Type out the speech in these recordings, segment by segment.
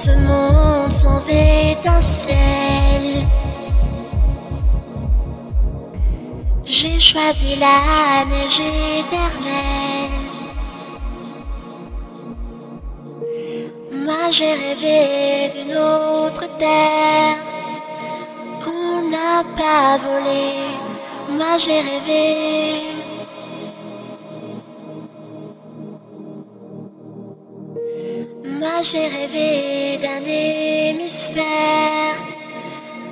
ce monde sans étincelle. J'ai choisi la neige éternelle. Moi j'ai rêvé d'une autre terre qu'on n'a pas volée. Moi j'ai rêvé. J'ai rêvé d'un hémisphère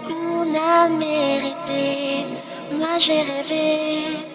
qu'on a mérité. Moi j'ai rêvé.